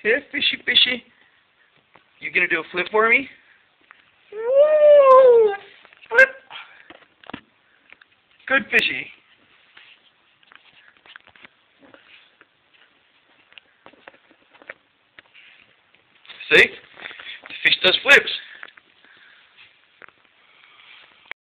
Hey fishy, fishy. You gonna do a flip for me? Woo! Flip! Good fishy. See? The fish does flips.